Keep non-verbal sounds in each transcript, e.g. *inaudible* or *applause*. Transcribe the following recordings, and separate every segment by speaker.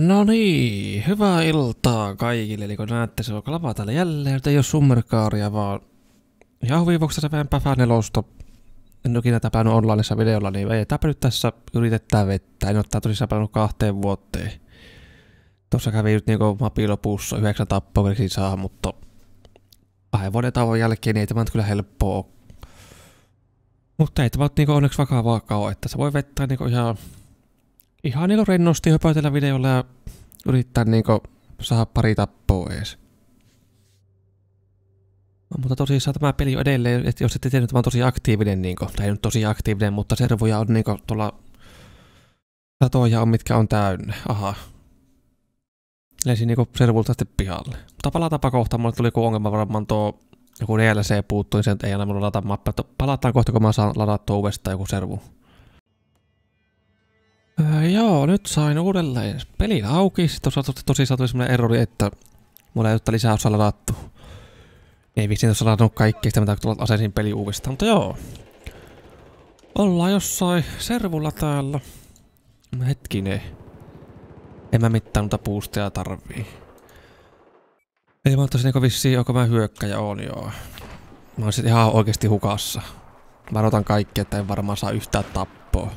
Speaker 1: No niin, hyvää iltaa kaikille. Eli kun näette, se on kalapa täällä jälleen, että ei ole summerkaaria, vaan ihan huvivuoksessa se vähän päfää nelosta. En ole ikinä täpännyt onlineissa videolla, niin ei täpänyt tässä yritetään vettä. En ole tää tosissaan pelannut kahteen vuoteen. Tuossa kävi nyt niinku mapi lopussa, yhdeksän tappoa saa, mutta kahden vuoden tauon jälkeen niin ei tämä nyt kyllä helppoa ole. Mutta ei tämä niinku onneksi vakavaa ole, että se voi vettää niinku ihan ihan niinku rennosti höpötellä videolla ja yrittää niinku saada pari tappoa ees. No, mutta tosissaan tämä peli on edelleen, että jos ette että mä oon tosi aktiivinen, niinku, tai ei nyt tosi aktiivinen, mutta servoja on niinku tuolla satoja on, mitkä on täynnä. Aha. Lensin niinku servulta sitten pihalle. Mutta palatapa kohta, mulle tuli joku ongelma varmaan tuo joku DLC puuttui, niin sen ei aina mulla ladata mappia. Palataan kohta, kun mä saan ladattua uudestaan joku servu. Öö, joo, nyt sain uudelleen pelin auki. Tuossa tosi tuli semmonen errori, että mulla ei ole lisää osaa ladattu. Ei vissiin tuossa ladannut kaikki, sitä mitä tulla asesin peli uudestaan, mutta joo. Ollaan jossain servulla täällä. Hetkinen. En mä mitään noita boosteja tarvii. Ei mä ottaisin niinku vissiin, onko mä hyökkäjä on joo. Mä oon sit ihan oikeesti hukassa. Varoitan kaikki, että en varmaan saa yhtään tappoa.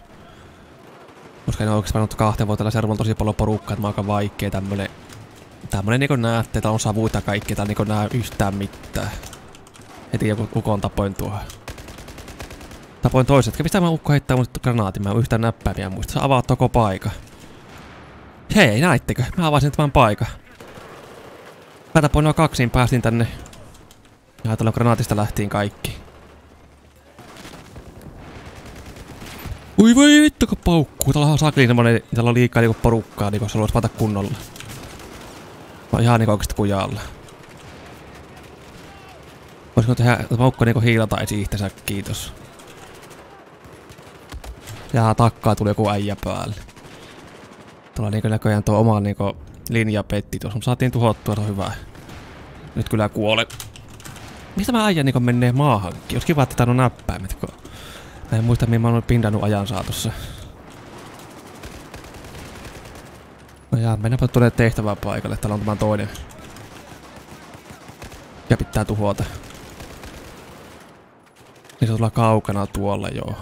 Speaker 1: Koska en ole oikeastaan kahteen vuotta servolla tosi paljon porukkaa, että mä aika vaikea tämmönen... Tämmönen niinku näette, että on savuita kaikki, tai niinku näe yhtään mitään. Heti joku ukon tapoin tuohon. Tapoin toiset. Mistä mä ukko heittää mun granaatin? Mä en yhtään näppäimiä muista. Se avaa koko paikka. Hei, näittekö? Mä avasin tämän paikan. Mä tapoin noin kaksiin, päästin tänne. Ja tuolla granaatista lähtiin kaikki. Ui voi vittu kun paukkuu. Täällä on sakli semmonen, täällä on liikaa niinku porukkaa, niinku jos haluais vata kunnolla. Mä oon ihan niinku oikeesti kujalla. Voisiko tehdä paukko niinku hiilata esi itsensä, kiitos. Ja takkaa tuli joku äijä päälle. Tuolla niinku näköjään tuo oma niinku linja petti tuossa, mutta saatiin tuhottua, se on hyvä. Nyt kyllä kuole. Mistä mä äijä niinku menee maahankin? Jos kiva, että tää on näppäimet, kun Mä en muista, mihin mä oon pindannut ajan saatossa. No jaa, mennäänpä tuonne tehtävään paikalle. Täällä on tämä toinen. Ja pitää tuhota. Niin se on kaukana tuolla, joo.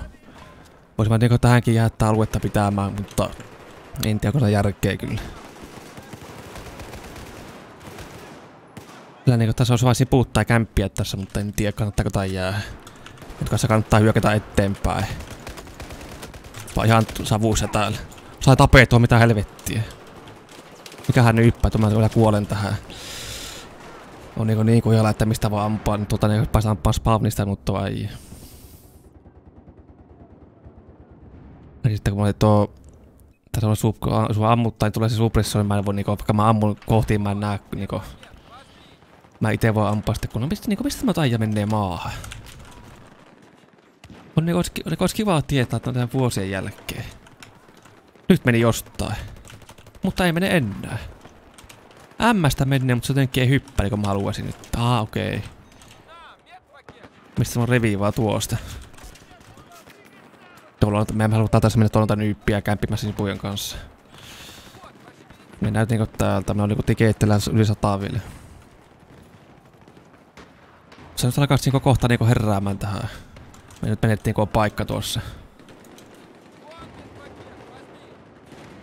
Speaker 1: Voisin mä niinku tähänkin jättää aluetta pitämään, mutta en tiedä, onko se järkeä kyllä. Kyllä niinku tässä olisi vain sipuuttaa kämppiä tässä, mutta en tiedä kannattaako tai jää. Nyt kanssa kannattaa hyökätä eteenpäin. Vaan ihan savuissa täällä. Sai tapettua mitä helvettiä. Mikähän nyt yppää, mä vielä kuolen tähän. On niinku niin kuin että mistä vaan ampua, niin tuota niin päästään ampua spawnista, mutta vai. Ja sitten kun mä tuo... Tässä on sup, sua ammuttaa, niin tulee se suppressori, niin mä en voi niinku, vaikka mä ammun kohtiin, mä en näe niinku... Mä ite voi ampua sitten, kun no mistä, niinku, mistä mä taija menee maahan? On niin olisi, olisi kiva tietää, että on vuosien jälkeen. Nyt meni jostain. Mutta ei mene enää. Ämmästä menee, mutta se jotenkin ei hyppää, niin kuin mä haluaisin nyt. Ah, okei. Okay. Mistä on revii tuosta? Tuolla on, me emme halua taas mennä tuolla nyyppiä kämpimässä sipujen kanssa. Mennään niinku täältä, me on niinku tikeittelään yli sataa vielä. Se nyt alkaa niinku kohta niinku heräämään tähän. Me nyt menettiin koko paikka tuossa.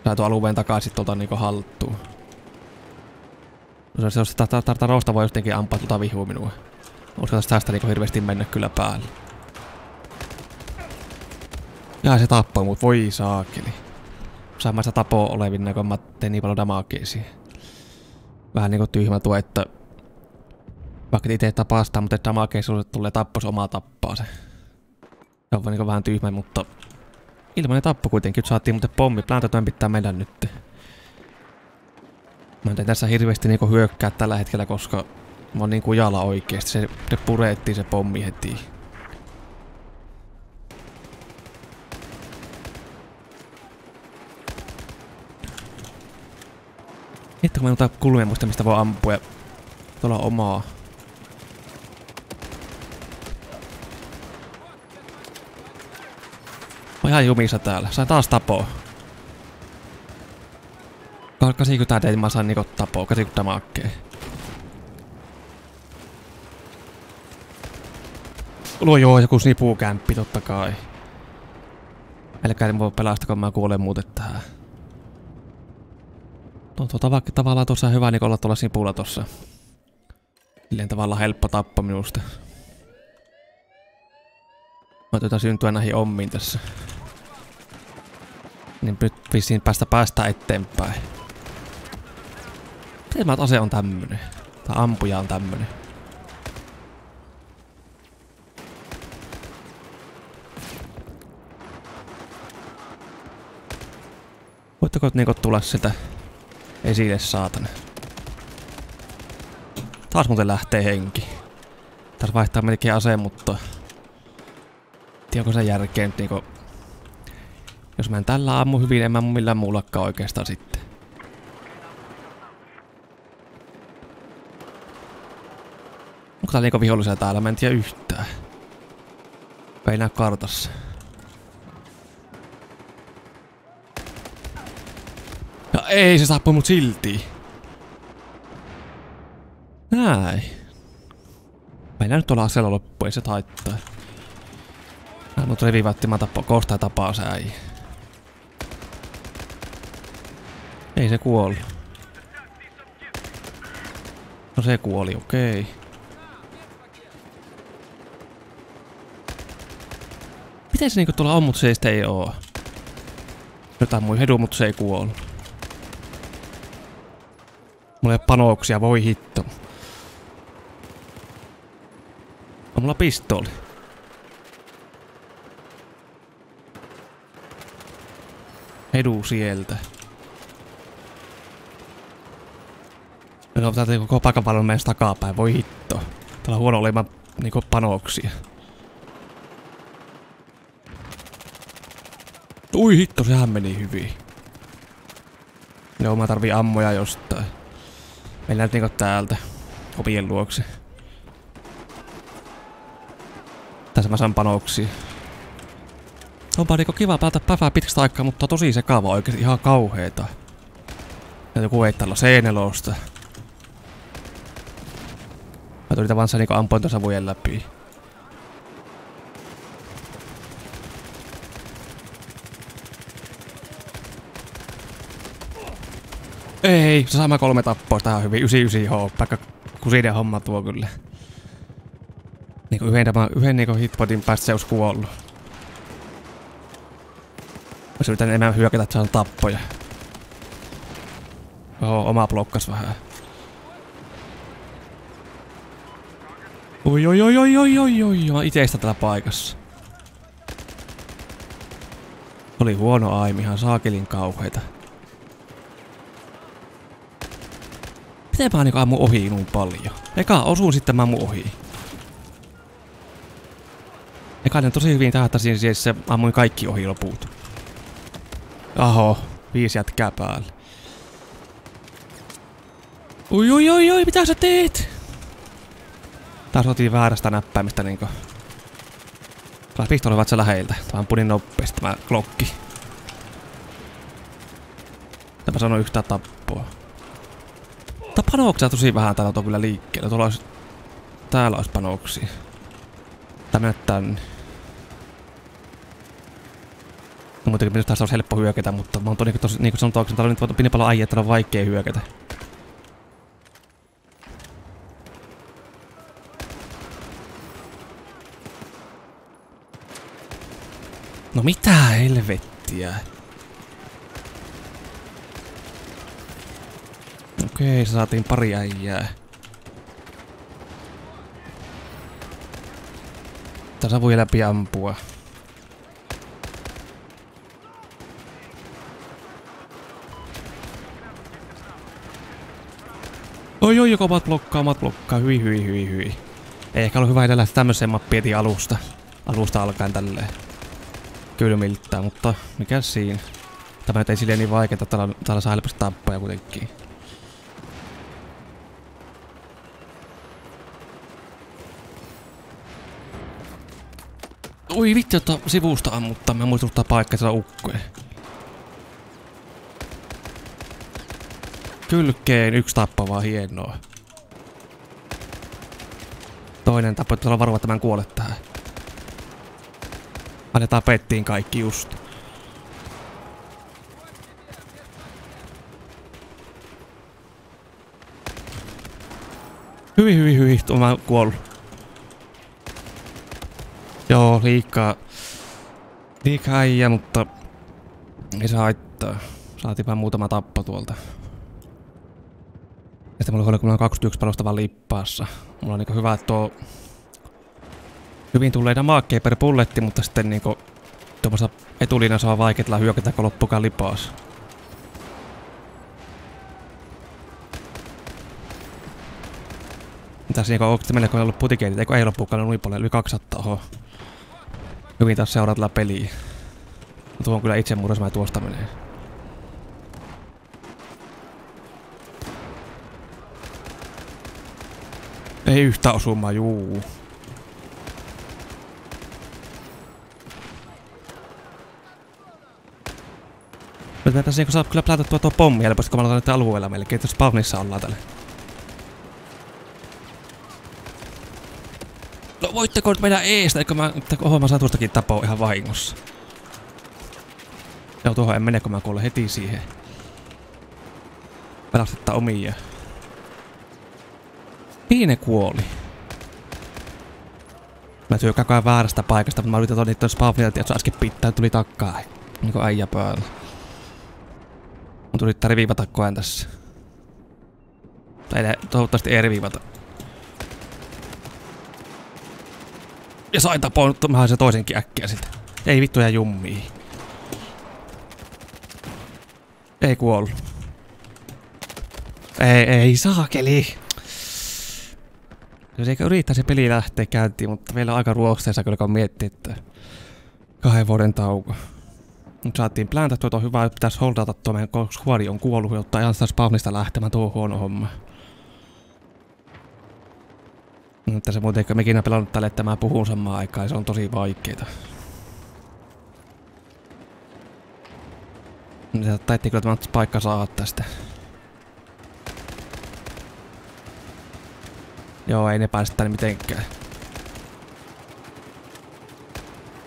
Speaker 1: Saa tuon alueen takaisin tuolta niinku haltuun. Se on sitä tarta rousta voi jotenkin ampaa tuota vihua minua. Uskon tästä niinku hirveästi mennä kyllä päälle. Ja se tappoi mut, voi saakeli. Saamaan sitä tapoa olevin, kun mä tein niin paljon damakea siihen. Vähän niinku tyhmä tuo, että vaikka itse tapastaa, mutta damakea sulle tulee tappos omaa tappaa se. Se on niin vähän tyhmä, mutta ilmanen tappo kuitenkin. Nyt saatiin muuten pommi. Plantatyön pitää mennä nyt. Mä en tässä hirveästi niinku hyökkää tällä hetkellä, koska mä oon niin kujalla oikeesti. Se, se pureettiin se pommi heti. Hitto kun mä en kulmia muista mistä voi ampua tuolla omaa on ihan jumissa täällä. Sain taas tapoa. 80 tein mä saan niinku tapoa, 80 maakkeen. Luo joo, joku snipukämppi totta kai. Älkää voi pelastaa, kun mä kuolen muuten tähän. No tuota vaikka tavallaan tuossa hyvä niin olla tuolla sipulla tossa. Silleen tavallaan helppo tappo minusta. Mä tuota syntyä näihin ommiin tässä. Niin nyt vissiin päästä päästä eteenpäin. Miten mä ase on tämmönen? Tai ampuja on tämmönen. Voitteko niinku tulla sieltä esille, saatana? Taas muuten lähtee henki. Taas vaihtaa melkein aseen, mutta... Tiedätkö sen järkeen niinku... Jos mä en tällä ammu hyvin, en mä millään muullakaan oikeastaan sitten. Onko täällä niinku vihollisia täällä? Mä en tiedä yhtään. Ei näy kartassa. Ja ei, se saapui mut silti. Näin. Mennään nyt tuolla aseella loppuun, ei se taittaa. Mä mut mä tappo, koostaa tapaa se äijä. Ei se kuollut. No se kuoli, okei. Okay. Miten se niinku tuolla on, mutta se ei, oo? Nyt ammui hedu, mutta se ei kuollut. Mulla ei panoksia, voi hitto. On mulla pistoli. Hedu sieltä. On täältä koko paikan paljon takapäin, voi hitto. Täällä on huono olemaan niinku panoksia. Ui hitto, sehän meni hyvin. Joo, mä tarvii ammoja jostain. Mennään niinku täältä. Opien luokse. Tässä mä saan panoksia. Onpa niinku kiva päätä päivää pitkästä aikaa, mutta tosi sekava oikeesti ihan kauheeta. Ja joku ei tällä seinelosta. Mä tulin vaan niinku ampuin tuossa vuoden läpi. Ei, se sama kolme tappoa, tähän on hyvin 99 H, vaikka kusinen homma tuo kyllä. Niinku yhden, yhden niinku hitpotin päästä se olisi kuollut. Mä yritän enemmän hyökätä, että saan tappoja. Oho, oma blokkas vähän. Oi oi oi oi oi oi oi, mä iteistä tällä paikassa. Oli huono aimi, ihan saakelin kauheita. Miten mä niinku ammu ohi niin paljon? Eka osuun sitten mä ammu ohi. Eka ne tosi hyvin tähtäsin siis se ammuin kaikki ohi loput. Aho, viisi jätkää päälle. Oi oi oi oi, mitä sä teet? Taas otin väärästä näppäimistä niinku. Taas pistoli ovat se. Tämä on punin nopeasti tämä klokki. Tämä sanoo yhtään tappoa. Mutta panoksia tosi vähän täällä on kyllä liikkeellä. Tuolla olisi... Täällä olisi panoksia. Tänne tänne. Muutenkin minusta tässä olisi helppo hyökätä, mutta mä oon tosi, niin sanotaan, että täällä on nyt niin paljon että on vaikea hyökätä. Mitä helvettiä? Okei, saatiin pari äijää. Tässä voi läpi ampua. Oi oi, joko mat blokkaa, mat blokkaa, hyi hyi hyi hyi. Ei ehkä ollut hyvä edellä tämmöisen mappiin alusta. Alusta alkaen tälleen. Kylmiltää, mutta mikä siinä? Tämä ei silleen niin vaikeeta, täällä, täällä saa helposti tappoja kuitenkin. Oi vittu, että sivusta ammuttaa. Mä muistuttaa paikka siellä ukkoja. Kylkeen yksi tappavaa, hienoa. Toinen tappo, että on varma tämän kuolet tähän. Ne tapettiin kaikki just. Hyvin, hyvin, hyvin. Tuo mä kuollut. Joo, liikaa. Liikaa äijä, mutta ei se haittaa. Saatiin vaan muutama tappo tuolta. Ja sitten mulla oli kun 21 panosta vaan lippaassa. Mulla on niinku hyvä, tuo hyvin tulleita maakkeja per pulletti, mutta sitten niinku tuommoista etulinjassa on vaikeaa hyökätä, kun loppukaan lipaas. Tässä niinku onko meillä kun ei ollut putikeitit, eikö ei loppukaan noin paljon, yli 200 oho. Hyvin taas seuraat peliä. Tuo on kyllä itse murros, mä tuosta menee. Ei yhtä osumaa, juu. Nyt me tässä saa kyllä plätättyä tuo pommi helposti, kun me ollaan nyt alueella melkein. Tuossa spawnissa ollaan tällä. No voitteko nyt mennä eestä, eikö mä, oho mä saan tuostakin tapoa ihan vahingossa. Joo, tuohon en mene, kun mä kuulen heti siihen. Pelastetta omia. Mihin ne kuoli? Mä työn koko ajan väärästä paikasta, mutta mä yritän tuon niitten spawnilta, että äsken pitää tuli takkaa. Niinku äijä päällä. Tuli yrittää riviivata koen tässä. Tai ne, toivottavasti ei riviivata. Ja sain mä se toisenkin äkkiä sitten. Ei vittu ja jummii. Ei kuollut. Ei, ei saakeli. Jos eikö yrittää se peli lähteä käyntiin, mutta vielä aika ruosteessa kyllä kun miettii, että kahden vuoden tauko. Mut saatiin pläntättyä tuo hyvä, että pitäisi holdata tuo meidän squadi on kuollut, jotta ei antaa spawnista lähtemään tuo huono homma. Mutta se muuten, kun mekin pelannut tälle, että mä puhun samaan aikaan, se on tosi vaikeeta. Taittiin kyllä tämä paikka saada tästä. Joo, ei ne pääse tänne mitenkään.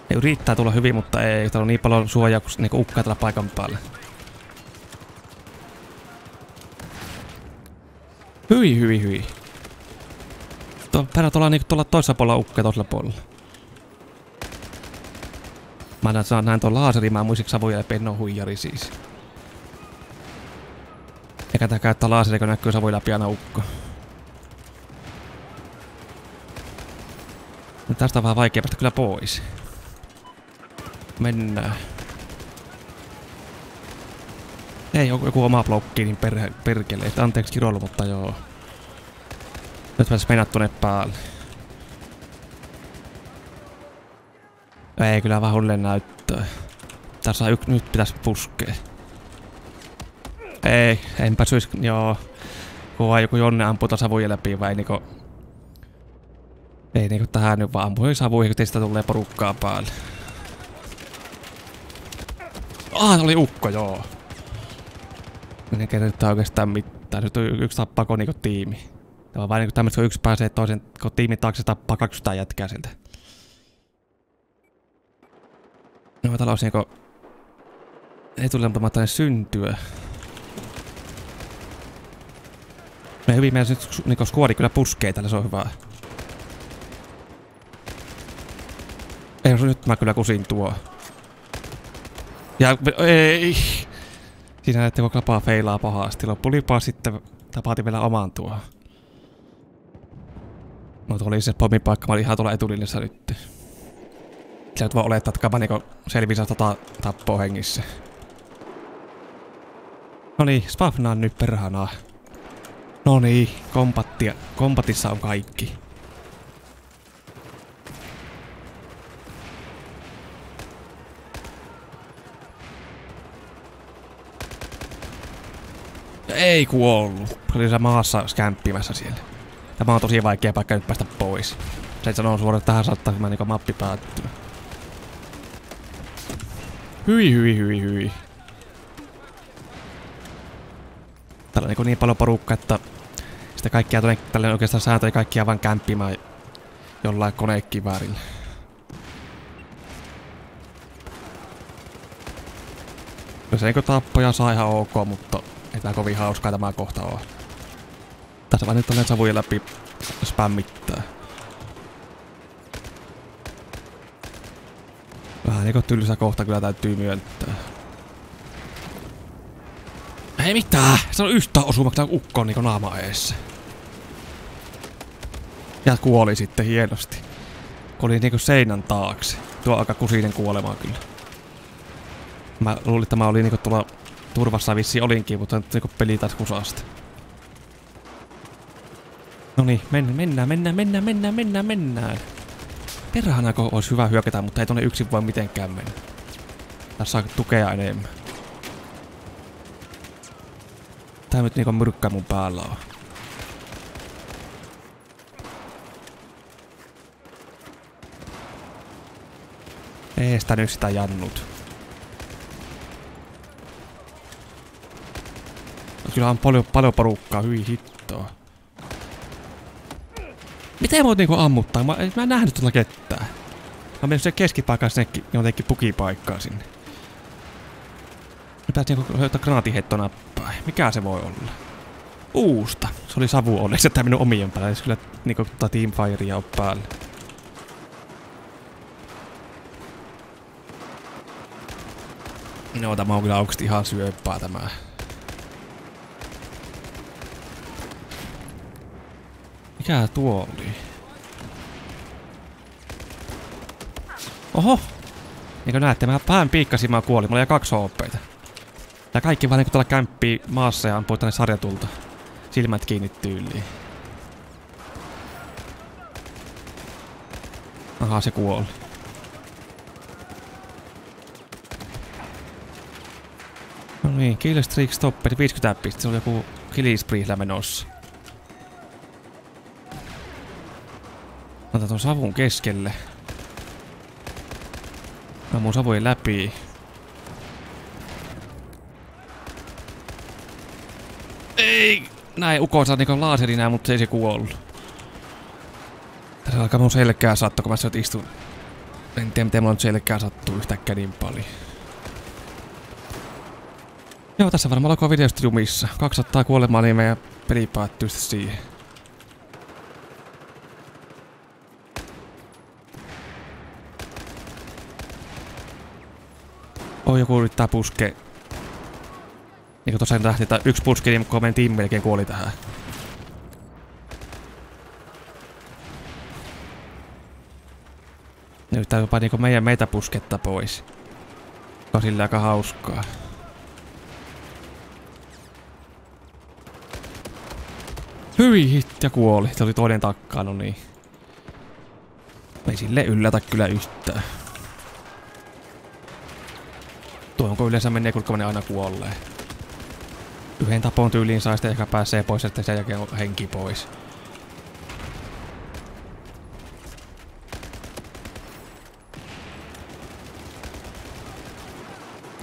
Speaker 1: Ei yrittää tulla hyvin, mutta ei. Täällä on niin paljon suojaa kuin niinku ukkaa tällä paikan päällä. Hyi, hyi, hyi. Perä tuolla niinku tuolla toisella puolella ukkaa toisella puolella. Mä näen, näin tuon laaseri, mä muistin savuja ja pennon huijari siis. Eikä tää käyttää laaseri, kun näkyy savuja läpi aina ukko. No tästä on vähän vaikea päästä kyllä pois. Mennään. Ei, joku oma blokki, niin per, perkele. Anteeksi kiroilu, mutta joo. Nyt pääsis mennä tuonne päälle. Ei kyllä vähän hulleen näyttää. Tässä yksi, nyt pitäisi puskea. Ei, enpä syys, joo. Kun joku Jonne ampuu savuja läpi vai niinku ei niinku tähän nyt vaan ampui savuihin, kun teistä tulee porukkaa päälle. Ah, oli ukko, joo. Ne kerryttää oikeastaan mitään. Nyt on yksi tappako niinku tiimi. Tämä on vain niinku tämmöistä, kun yksi pääsee toisen, kun tiimi taakse tappaa 200 jätkää siltä. No täällä olisi niinku... Ei tule tänne syntyä. Me hyvin meidän nyt niinku skuodi kyllä puskee tällä, se on hyvä. Ei, nyt mä kyllä kusin tuo. Ja ei. Siinä näette, kun klapaa feilaa pahasti. Loppu lipa sitten tapaatiin vielä oman tuo. No tuo oli se pommipaikka, mä olin ihan tuolla etulinjassa nyt. Sä et voi olettaa, että kapa niinku selviää tota tappoa hengissä. No niin, spafnaan nyt perhanaa. No niin, kompattia. Kompatissa on kaikki. Ei kuollut. Oli se maassa skämppimässä siellä. Tämä on tosi vaikea paikka nyt päästä pois. Se sanoo suoraan, tähän saattaa tämä niinku mappi päättyä. Hyi, hyi, hyi, hyi. Täällä on niin, niin paljon porukkaa, että sitä kaikkia tuonne, tälle oikeastaan sääntöjä kaikkia vaan kämppimään jollain konekiväärillä. Jos eikö tappoja saa ihan ok, mutta ei tää kovin hauskaa tämä kohta oo. Tässä vaan nyt tällainen savuja läpi spämmittää. Vähän niinku tylsä kohta kyllä täytyy myöntää. Ei mitään! Se on yhtä osumaksi ukko niinku naama eessä. Ja kuoli sitten hienosti. Kuoli niinku seinän taakse. Tuo aika kusinen kuolema kyllä. Mä luulin, että mä olin niinku tuolla turvassa vissi olinkin, mutta nyt niinku peli taas kusasta. No niin, mennään, mennään, mennään, mennään, mennään, mennään, mennään. Perhana olisi hyvä hyökätä, mutta ei tonne yksin voi mitenkään mennä. Tässä saa tukea enemmän. Tää nyt niinku myrkkä mun päällä on. Eestä nyt sitä jannut. Kyllä on paljon, paljon porukkaa, hyi hittoa. Miten voit niinku ammuttaa? Mä, mä en nähnyt tuolla ketään. Mä menin se keskipaikkaan sinne jotenkin pukipaikkaa sinne. Nyt pääsin niinku löytää granaatihettonappaa. Mikä se voi olla? Uusta. Se oli savu onneksi, että minun omien päällä. Ei kyllä niinku Teamfirea ole päällä. No, tämä on kyllä oikeasti ihan syöppää tämä. Mikä tuo oli? Oho! Niin näette, mä vähän piikkasin, mä kuolin. Mulla oli kaksi HPtä. Ja kaikki vaan niinku tuolla kämppii maassa ja ampuu tänne sarjatulta. Silmät kiinni tyyliin. Aha, se kuoli. No niin, kill streak stopperi 50 pistettä. Se oli joku killispriihlä menossa. Ota ton savun keskelle. Mä mun savujen läpi. Ei! Näin ukossa niinku laaserina, mutta ei se kuollut. Tässä alkaa mun selkää sattua, kun mä sieltä istun. En tiedä miten mun selkää sattuu yhtäkkiä niin paljon. Joo, tässä varmaan alkaa videosta jumissa. 200 kuolemaa niin meidän peli päättyy siihen. Oh, joku yrittää puskea. Niin kuin tosiaan lähti, että yksi puski, niin meidän tiimi melkein kuoli tähän. Nyt jopa niinku meidän meitä pusketta pois. On sillä aika hauskaa. Hyi hit ja kuoli. Se oli toinen takkaan, no niin. Ei sille yllätä kyllä yhtään. Tuohonko yleensä menee, kun menee aina kuolleen. Yhden tapon tyyliin saa sitten ehkä pääsee pois, että sen jälkeen on henki pois.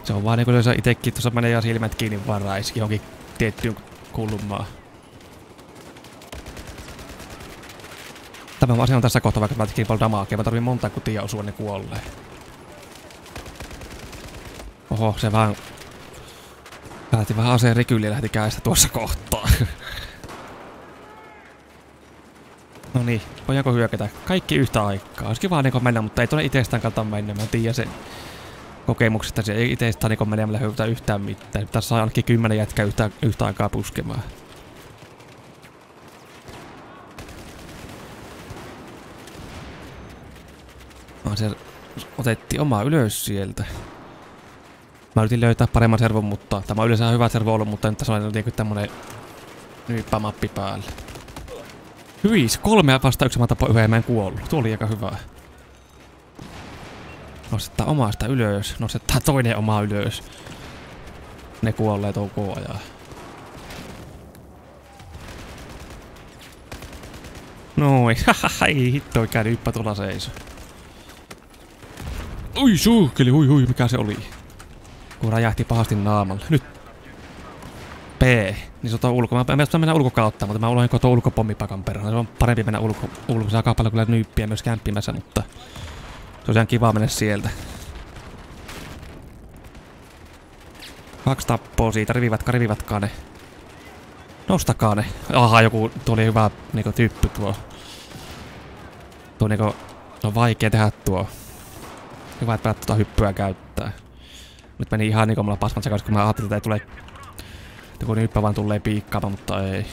Speaker 1: Se on vaan niinku yleensä itekin tuossa menee ja silmät kiinni vaan raiski johonkin tiettyyn kulmaan. Tämä asia on tässä kohtaa, vaikka mä tekin paljon damakea. Mä tarvii monta kutia osua ne kuolleen. Oho, se vaan... Päätti vähän aseen rikyli ja lähti käistä tuossa kohtaa. *laughs* no niin, voidaanko hyökätä? Kaikki yhtä aikaa. Olisikin vaan niinku mennä, mutta ei tuonne itsestään kannata mennä. Mä en tiedä sen kokemuksesta. Se ei itsestään niinku mennä hyökätä yhtään mitään. Tässä saa ainakin kymmenen jätkää yhtä, yhtä aikaa puskemaan. Se otettiin oma ylös sieltä. Mä yritin löytää paremman servon, mutta tämä on yleensä hyvä servo ollut, mutta nyt tässä on niinku tämmönen mappi päällä. Hyis, kolme vasta yksi mä tapoin yhden, mä en kuollut. Tuo oli aika hyvä. Nostetaan omasta ylös, nostetaan toinen oma ylös. Ne kuolleet koko ajan. Noin, *laughs* ei hitto, käynyt yppä tuolla seiso. Ui suukkeli, hui hui, mikä se oli? Kun räjähti pahasti naamalle. Nyt. Niin se ulko. Mä, mä, mä mennä ulkokautta, mutta mä uloin tuon ulkopommipakan perään. Se on parempi mennä ulko, ulko. Saa paljon kyllä nyyppiä myös kämppimässä, mutta... Ihan kiva mennä sieltä. Kaksi tappoa siitä, rivivätkä, rivivätkaa ne. Nostakaa ne. Aha, joku, tuo oli hyvä niinku tyyppi tuo. Tuo niinku, on vaikea tehdä tuo. Hyvä, että tuota hyppyä käyttää. Nyt meni ihan niinku mulla pasman sekaisin, kun mä ajattelin, että ei tule... Että kun hyppä vaan tulee piikkaamaan, mutta ei.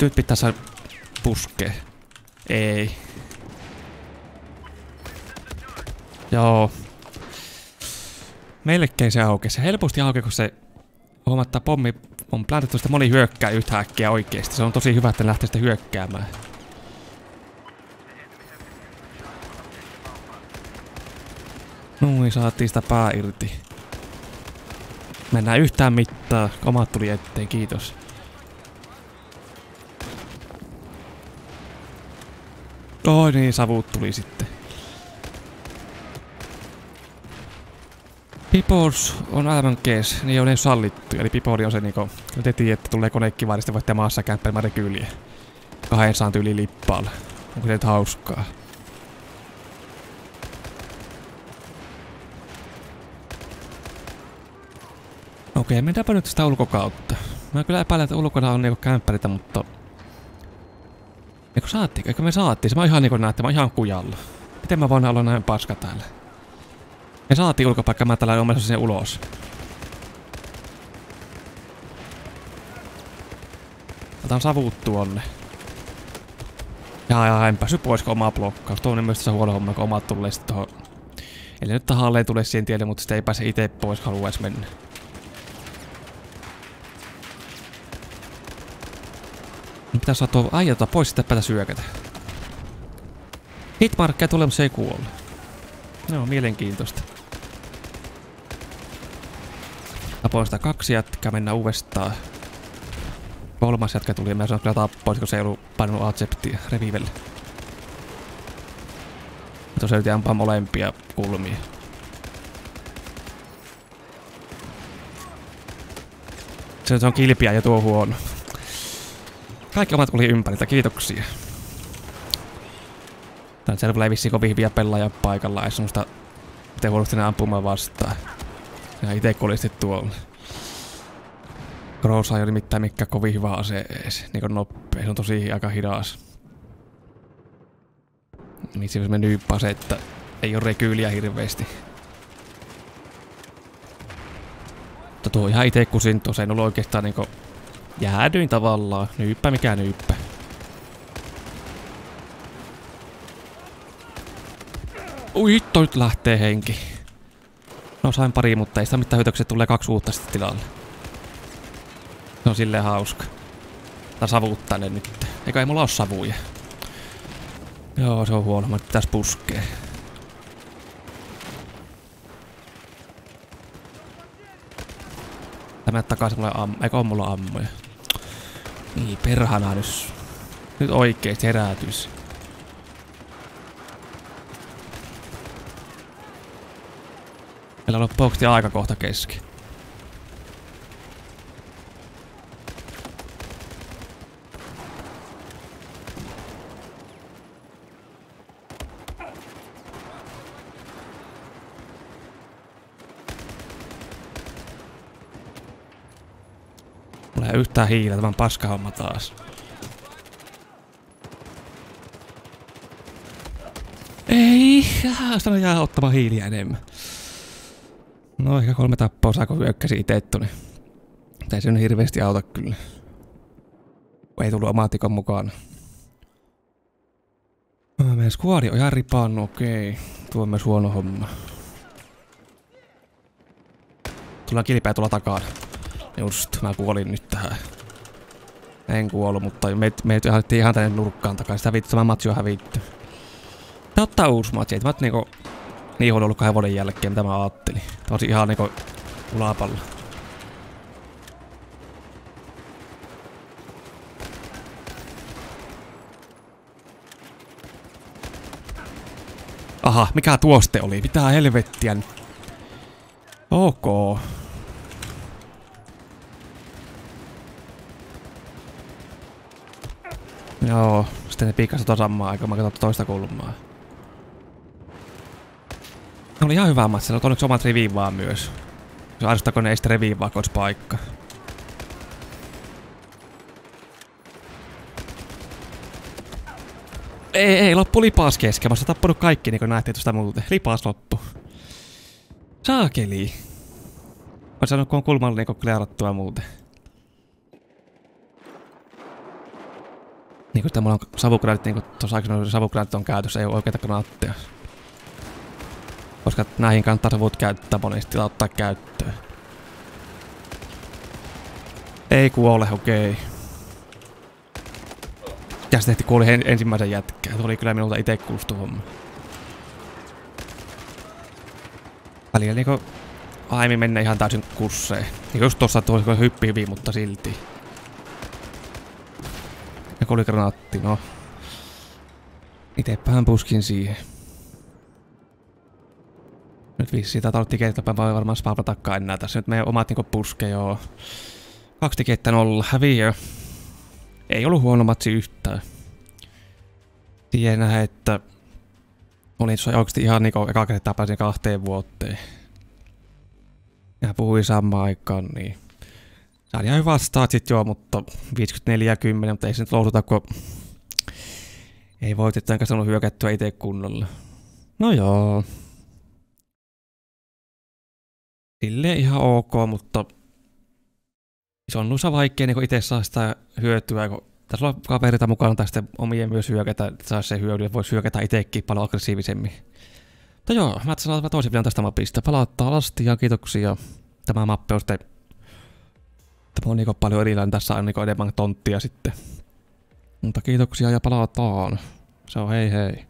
Speaker 1: Nyt pitää saada puskee. Ei. Joo. Melkein se aukeaa. Se helposti aukeaa, kun se huomattaa pommi on plantettu sitä moni hyökkää yhtäkkiä oikeesti. Se on tosi hyvä, että lähtee sitä hyökkäämään. Noin, saatiin sitä pää irti. Mennään yhtään mittaa. Omat tuli eteen, kiitos. Oi niin, savut tuli sitten. Pipors on aivan kees, niin on ei sallittu. Eli Pipori on se niinku, te tiedätte, että tulee konekivaarista, voitte maassa kämppäilemään kyliä. Kahden saan tyyli lippaalla. Onko se nyt hauskaa? Okei, mennäänpä nyt sitä ulkokautta. Mä kyllä epäilen, että ulkona on niinku kämppäritä, mutta... Eikö saattiin? Eikö me saattiin? Se mä ihan niinku näette, mä ihan kujalla. Miten mä voin olla näin paska täällä? Me saatiin ulkopaikka, mä tällä omassa sen ulos. Otan savut tuonne. Jaa, jaa, en päässyt pois, kun omaa blokkaus. Tuo on myös tässä huono homma, kun omat tulee sitten tohon. Eli nyt tahalle ei tule siihen tielle, mutta sitä ei pääse itse pois, kun haluaisi mennä. Nyt pitää saada tuo aijata pois, sitten päätä syökätä. Hitmarkkeja tulee, mutta se ei kuole. Joo, mielenkiintoista. Tapoin sitä kaksi jätkää, mennä uudestaan. Kolmas jätkä tuli ja mä sanoin, että tappoin, kun se ei ollut painanut acceptia revivelle. Tuossa yritin ampaa molempia kulmia. Se on kilpiä ja tuo huono. Kaikki omat tuli ympäriltä, kiitoksia. Tän selvä ei vissiin kovin hyviä pelaajia paikalla, ei semmoista miten huonosti ne ampumaan vastaan. Ja ite kolisti tuolla. Crowsa ei ole mitään mikään kovin hyvä ase ees. Niinku noppea, se on tosi aika hidas. Miksi se mennyt ase, että ei ole rekyyliä hirveesti. Mutta tuo ihan ite kusin tuossa, ei ollut oikeastaan niinku jäädyin tavallaan. Nyyppä mikä nyyppä. Ui hitto, nyt lähtee henki. No sain pari, mutta ei sitä mitään hyötyä, tulee kaksi uutta sitten tilalle. Se on silleen hauska. Tää savuttaa ne nyt. Eikä ei mulla oo savuja. Joo, se on huono. Mä pitäis puskee. Tämä takaisin mulle am... Eikö on mulla ammoja? Niin, perhana nyt. Nyt oikeesti herätys. Meillä on loppuksi aika kohta keski. Yhtään hiilä, tämän paskahomma taas. Ei, sanon jää ottamaan hiiliä enemmän. No ehkä kolme tappoa saako hyökkäsi itse niin ei se nyt hirveästi auta kyllä. Ei tullut omaatikon mukaan. Meidän skuadi on ihan ripaannut, okei. Tuo on myös huono homma. Tullaan kilpeä tulla takaa. Just, mä kuolin nyt tähän. En kuollut, mutta me, me ihan tänne nurkkaan takaisin. Sitä vittu, tämä matsi on hävitty. Tää ottaa uusi matsi. Mä niinku niin huono ollut kahden vuoden jälkeen, mitä mä ajattelin. Olisi ihan niinku ulapalla. Aha, mikä tuoste oli? Mitä helvettiä? Ok. Joo, sitten ne piikkasi tota samaan aikaan, mä katson toista kulmaa. Oli ihan hyvä matsi, on onneksi omat riviin myös. Jos arvostako ne ei sitten reviin vaan paikka. Ei, ei, loppu lipas kesken. Mä oon tappanut kaikki niinku nähtiin tuosta muuten. Lipas loppu. Saakeli. Mä sanonut, kun on kulmalla niinku klearattua muuten. Niinku että mulla on savukranit, niinku tuossa aikaisemmin on käytössä, ei ole oikeita granaatteja. Koska näihin kannattaa savut käyttää monesti ottaa käyttöön. Ei kuole, okei. Okay. Ja se tehti kuoli ensimmäisen jätkään. Se oli kyllä minulta itse kuustu homma. Välillä niinku aiemmin mennä ihan täysin kusseen. Niin just tossa tuossa hyppi hyvin, mutta silti. Ja granaatti, no. Itepähän puskin siihen. Nyt vissiin tää on tikeitä voi varmaan spavatakaan enää tässä. Nyt meidän omat niinku puske joo. Kaksi tikettä nolla. Häviö. Ei ollut huono matsi yhtään. Tiedän, että olin se oikeasti ihan niinku eka kertaa pääsin kahteen vuoteen. Ja puhuin samaan aikaan, niin se oli ihan hyvä sit joo, mutta 54 10, mutta ei se nyt louduta, kun ei voitettu enkä sanonut hyökättyä itse kunnolla. No joo. Silleen ihan ok, mutta se on nusa vaikea niin itse saa sitä hyötyä, kun tässä on kaverita mukana tai sitten omien myös hyökätä, että saa se hyödy, voisi hyökätä itsekin paljon aggressiivisemmin. Mutta joo, mä sanon toisin vielä tästä mapista. Palauttaa lasti ja kiitoksia. Tämä mappi on sitten... Tämä on niin paljon erilainen, tässä on niin enemmän tonttia sitten. Mutta kiitoksia ja palataan. Se on hei hei.